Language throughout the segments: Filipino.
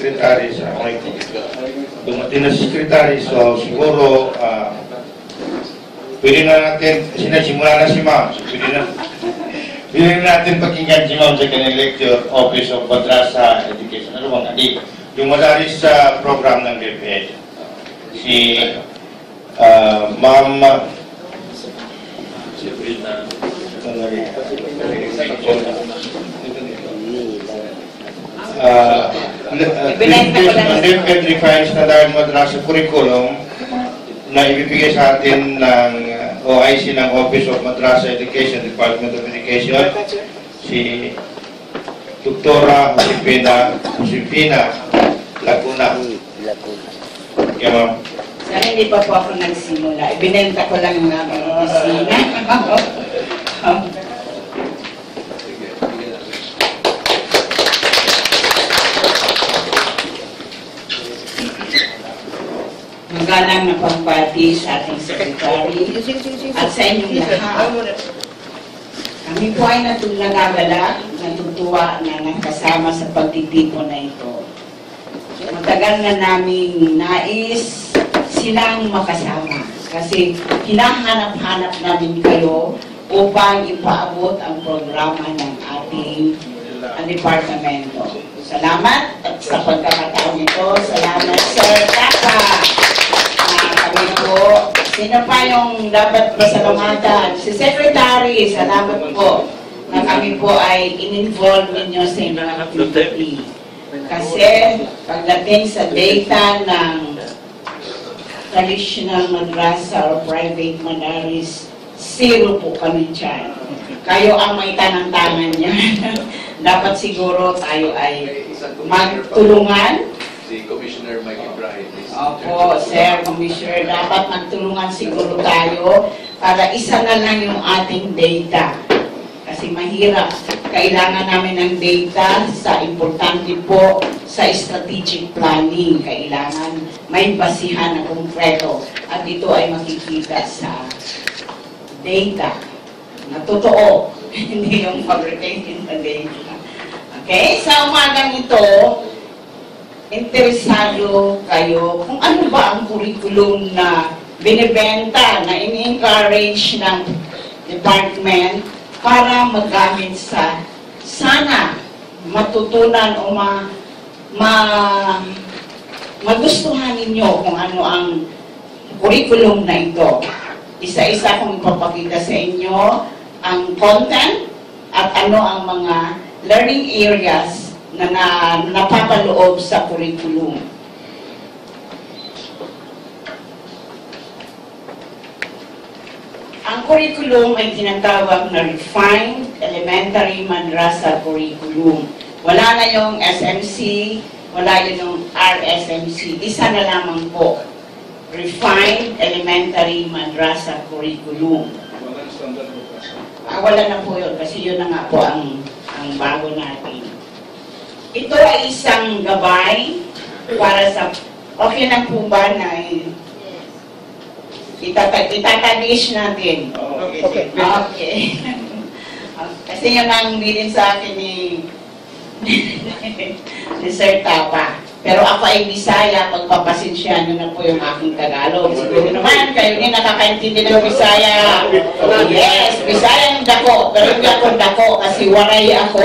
secretary sa dumating na si secretary so siguro ah, pwede na natin sinasimula na si ma'am so pwede na. Pwede na natin pakinggan si ma'am sa kanyang lecture Office of Madrasa Education. Ano bang adi yung madaris sa program ng DepEd si ah, ma'am uh, DepEd refines na dahil madrasa curriculum na ibibigay sa atin ng uh, OIC ng Office of Madrasa Education, Department of Education, si Doktora Josefina, Josefina Laguna. Kaya ma'am. Sana hindi pa po ako nagsimula. Ibinenta ko lang yung aming opisina. Magalang na pampati sa ating sekretary at sa inyong lahat. Kami po ay natulagagalak, natutuwa na nakasama sa pagtitipon na ito. Matagal na naming nais silang makasama kasi hinahanap-hanap namin kayo upang ipaabot ang programa ng ating uh, departamento. Salamat at sa pagkakataon ito, salamat Sir Tapa. Po, sino pa yung dapat pasalamatan? Si Secretary, salamat po na kami po ay in-involve ninyo sa inyong activity. Kasi pagdating sa data ng traditional madrasa or private madaris, zero po kami dyan. Kayo ang may tanang-tangan niyan. Dapat siguro tayo ay magtulungan. Si Commissioner Opo, Sir Commissioner, dapat magtulungan siguro tayo para isa na lang yung ating data. Kasi mahirap. Kailangan namin ng data sa importante po sa strategic planning. Kailangan may basihan na konkreto. At ito ay makikita sa data na totoo. Hindi yung fabricated na data. Okay? Sa umagang ito, interesado kayo kung ano ba ang curriculum na binibenta, na in-encourage ng department para magamit sa sana matutunan o ma, ma magustuhan ninyo kung ano ang curriculum na ito. Isa-isa kong ipapakita sa inyo ang content at ano ang mga learning areas na, na napapaloob sa curriculum. Ang curriculum ay tinatawag na Refined Elementary Madrasa Curriculum. Wala na yung SMC, wala yun yung RSMC. Isa na lamang po. Refined Elementary Madrasa Curriculum. Ah, wala na po yun kasi yun na nga po ang, ang bago natin. Ito ay isang gabay para sa, okay na po ba na itata itatabish natin? Okay. Okay. kasi yun ang bilin sa akin ni, ni Sir Tapa. Pero ako ay Bisaya, pagpapasensya nyo na po yung aking Tagalog. Siguro naman, kayo din nakakaintindi ng Bisaya. Yes, Bisaya ang dako, pero hindi ako dako kasi waray ako.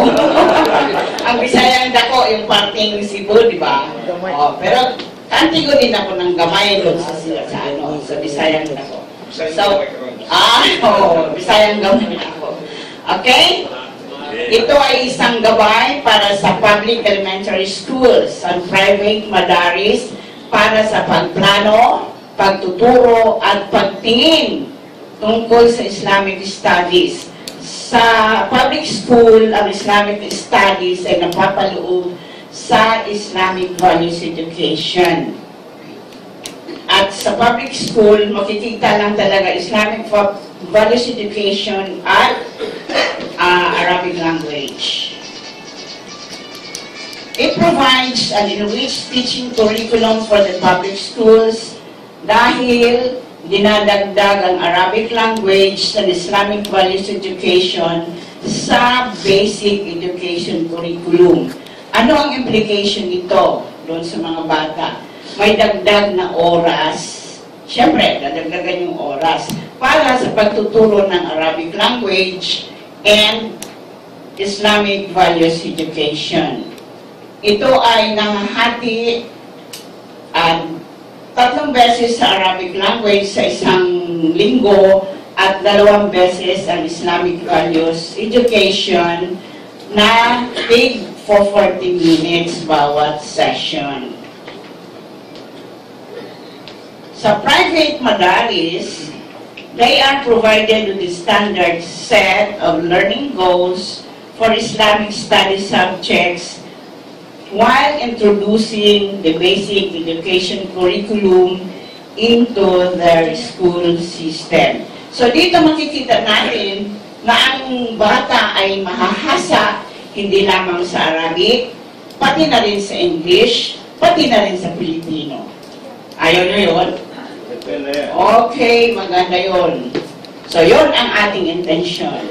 ang Bisaya ang dako, yung parting Cebu, di ba? Oh, pero kantigo din ako ng gamay doon sa, sa, ano, sa Bisaya ang dako. So, ah, oh, Bisaya ang gamay ako. Okay? Ito ay isang gabay para sa public elementary schools and private madaris para sa pagplano, pagtuturo at pagtingin tungkol sa Islamic studies. Sa public school, ang Islamic studies ay napapaloob sa Islamic values education. At sa public school, makikita lang talaga Islamic va- values education at uh, Arabic language. It provides an enriched teaching curriculum for the public schools dahil dinadagdag ang Arabic language sa Islamic values education sa basic education curriculum. Ano ang implication nito? doon sa mga bata. May dagdag na oras. Siyempre, dadagdagan yung oras para sa pagtuturo ng Arabic language and Islamic values education. Ito ay nangahati at tatlong beses sa Arabic language sa isang linggo at dalawang beses ang Islamic values education na paid for 40 minutes bawat session. Sa private madaris, they are provided with the standard set of learning goals for Islamic study subjects while introducing the basic education curriculum into their school system. So dito makikita natin na ang bata ay mahahasa hindi lamang sa Arabic, pati na rin sa English, pati na rin sa Filipino. Ayaw nyo yun? Okay, maganda yun. So yun ang ating intention.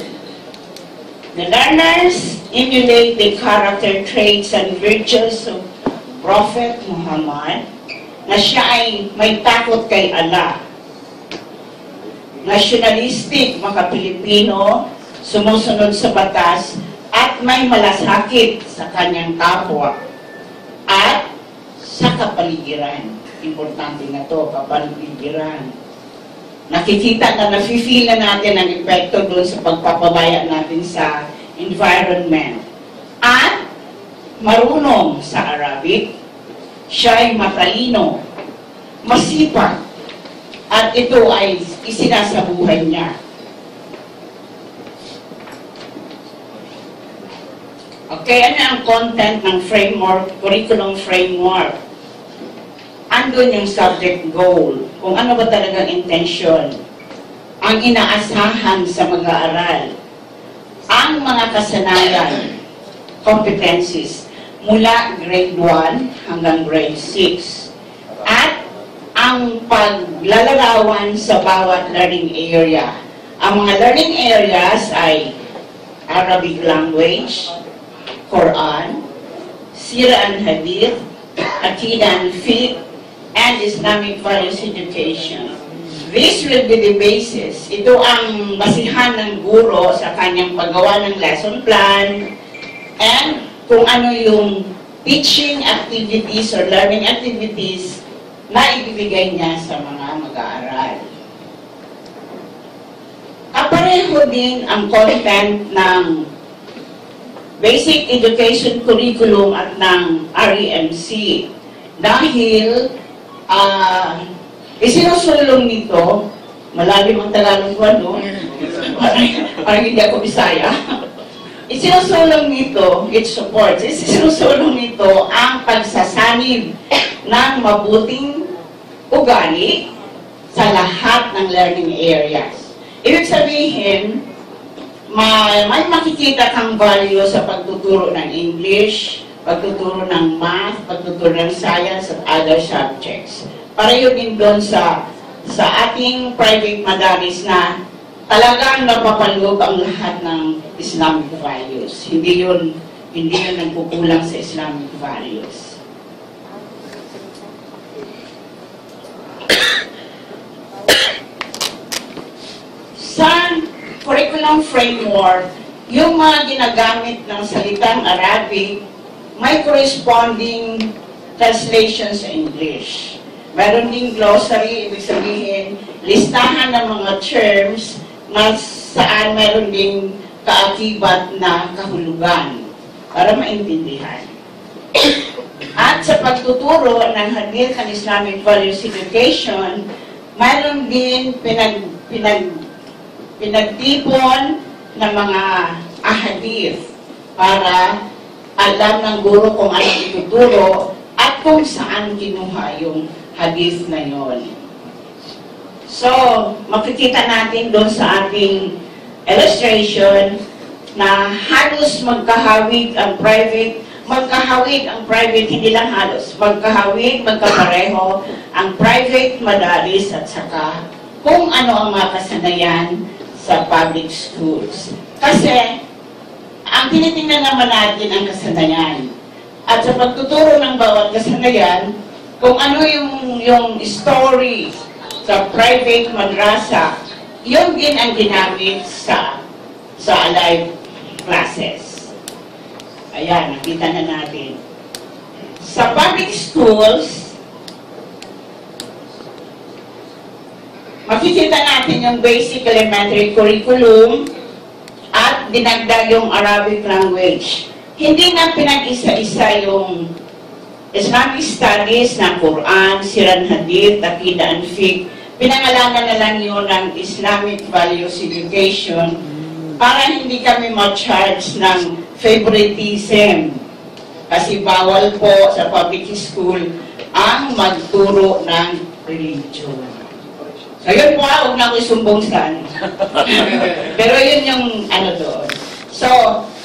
The learners emulate the character traits and virtues of Prophet Muhammad na siya ay may takot kay Allah. Nationalistic, maka-Pilipino, sumusunod sa batas, at may malasakit sa kanyang kapwa. At sa kapaligiran. Importante na to, kapaligiran. Nakikita na, nafe-feel na natin ang epekto doon sa pagpapabaya natin sa environment. At marunong sa Arabic, siya ay matalino, masipag, at ito ay isinasabuhay niya. Okay, ano ang content ng framework, curriculum framework? Andun yung subject goal, kung ano ba talagang intention, ang inaasahan sa mag-aaral, ang mga kasanayan, competencies, mula grade 1 hanggang grade 6, at ang paglalarawan sa bawat learning area. Ang mga learning areas ay Arabic language, Quran, Sira and Hadith, Aqidah and Fiqh, and Islamic values education. This will be the basis. Ito ang basihan ng guro sa kanyang paggawa ng lesson plan and kung ano yung teaching activities or learning activities na ibibigay niya sa mga mag-aaral. Kapareho din ang content ng Basic Education Curriculum at ng REMC dahil ah isinusulong nito, malalim ang Tagalog ko, no? parang, parang hindi ako Bisaya. Isinusulong nito, it supports, isinusulong nito ang pagsasanib ng mabuting ugali sa lahat ng learning areas. Ibig sabihin, may, may makikita kang value sa pagtuturo ng English, pagtuturo ng math, pagtuturo ng science at other subjects. Yun din doon sa sa ating private madaris na talagang napapaloob ang lahat ng Islamic values. Hindi yun, hindi yun nagkukulang sa Islamic values. Sa curriculum framework, yung mga ginagamit ng salitang Arabic, may corresponding translation sa English. Meron ding glossary, ibig sabihin, listahan ng mga terms na saan meron ding kaakibat na kahulugan para maintindihan. At sa pagtuturo ng Hadith and Islamic Values Education, mayroon din pinag, pinag, pinagtipon ng mga ahadith para alam ng guro kung anong ituturo at kung saan kinuha yung hadith na yon. So, makikita natin doon sa ating illustration na halos magkahawig ang private, magkahawig ang private, hindi lang halos, magkahawig, magkapareho ang private madalis at saka kung ano ang mga sa public schools. Kasi, ang tinitingnan naman natin ang kasanayan. at sa pagtuturo ng bawat kasanayan, kung ano yung, yung story sa private madrasa, yun din ang ginamit sa sa alive classes. Ayan, nakita na natin. Sa public schools, makikita natin yung basic elementary curriculum dinagdag yung Arabic language. Hindi na pinag-isa-isa yung Islamic studies ng Quran, Siran Hadith, Akida and Fiqh. Pinangalanan na lang yun ng Islamic Values Education para hindi kami ma-charge ng favoritism. Kasi bawal po sa public school ang magturo ng religion. So yun po, huwag na ko isumbong sa. Pero yun yung ano doon. So,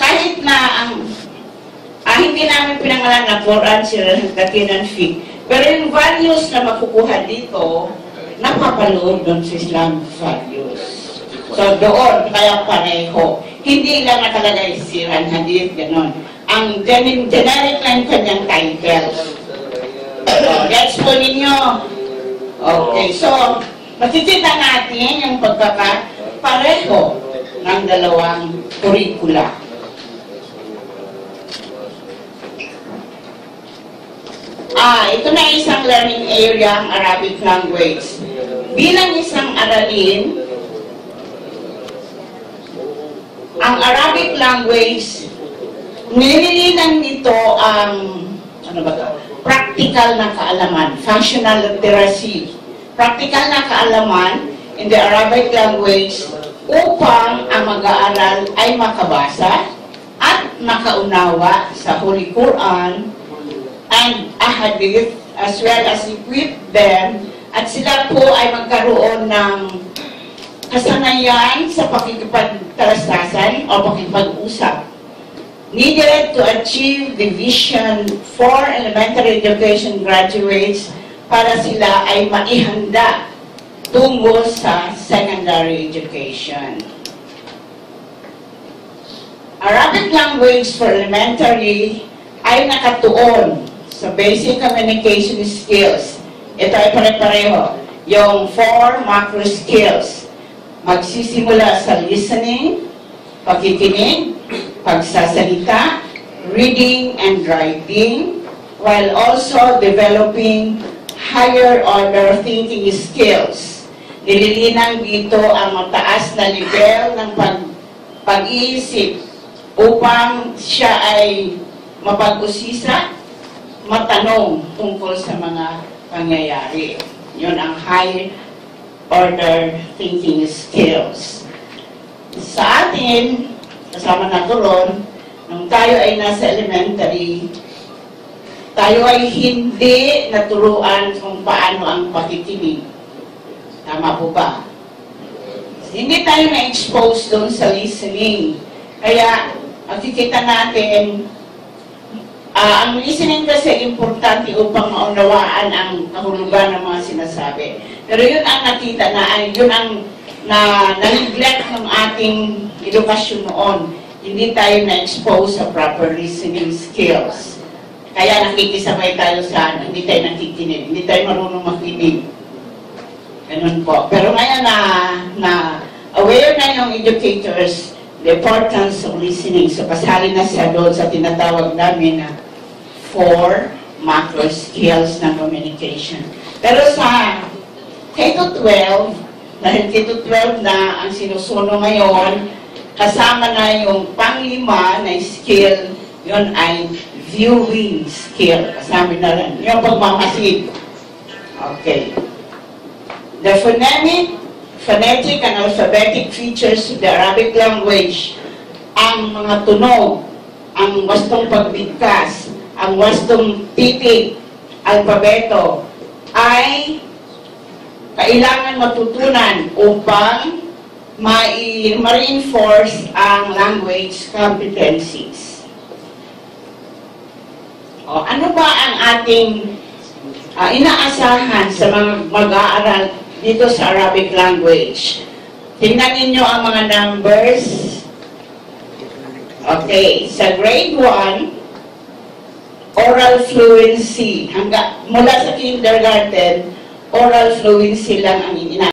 kahit na ang ah, hindi namin pinangalan na Quran, Sirah, Katinan, Fiqh, pero yung values na makukuha dito, napapalood doon sa Islam values. So doon, kaya pareho. Hindi lang nakalagay Siran Hadith, gano'n. Ang gen- generic lang kanyang title. Oh, Gets po ninyo? Okay, so, makikita natin yung pagkakapareho ng dalawang kurikula. Ah, ito na isang learning area ang Arabic language. Bilang isang aralin, ang Arabic language, nililinan nito ang ano ba to? practical na kaalaman, functional literacy. Practical na kaalaman in the Arabic language upang ang mag-aaral ay makabasa at makaunawa sa Holy Quran and ahadith as well as equip them. At sila po ay magkaroon ng kasanayan sa pakikipagtalastasan o pakikipag-usap. Needed to achieve the vision for elementary education graduates para sila ay maihanda tungo sa secondary education. Arabic language for elementary ay nakatuon sa basic communication skills. Ito ay pare-pareho. Yung four macro skills. Magsisimula sa listening, pakikinig, pagsasalita, reading and writing, while also developing higher order thinking skills. Nililinang dito ang mataas na level ng pag pag-iisip upang siya ay mapag-usisa, matanong tungkol sa mga pangyayari. Yun ang high order thinking skills. Sa atin, kasama na ron, nung tayo ay nasa elementary, tayo ay hindi naturuan kung paano ang pakikinig. Tama po ba? Hindi tayo na-expose doon sa listening. Kaya, makikita natin, ah, ang listening kasi importante upang maunawaan ang kahulugan ng mga sinasabi. Pero yun ang nakita na, yun ang na na-neglect ng ating edukasyon noon. Hindi tayo na-expose sa proper listening skills. Kaya nakikisabay tayo sa hindi tayo nakikinig, hindi tayo marunong makinig. Ganun po. Pero ngayon na, na aware na yung educators the importance of listening. So kasali na siya doon sa tinatawag namin na four macro skills ng communication. Pero sa K-12, dahil K-12 na ang sinusuno ngayon, kasama na yung panglima na skill, yun ay viewing skill. Kasama na rin. Yung pagmamasid. Okay. The phonemic, phonetic and alphabetic features of the Arabic language, ang mga tunog, ang wastong pagbigkas, ang wastong titik, alpabeto, ay kailangan matutunan upang ma-reinforce ang language competencies. O, ano ba ang ating ah, inaasahan sa mga mag-aaral dito sa Arabic language? Tingnan ninyo ang mga numbers. Okay, sa grade 1, oral fluency. Hangga, mula sa kindergarten, oral fluency lang ang ina